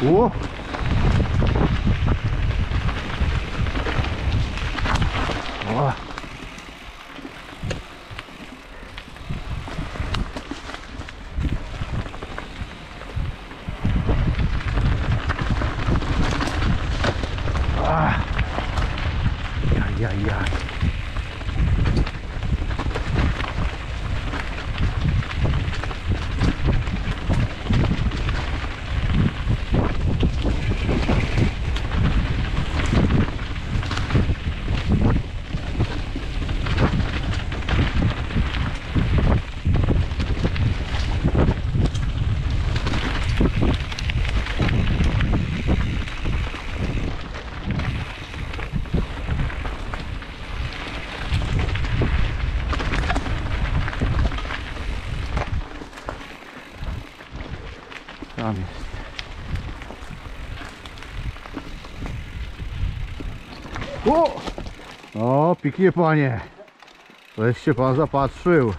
Oh. Ó. Ah. Ai, ai, ai. Tam jest. O! O, piknie panie. Weź się pan zapatrzył.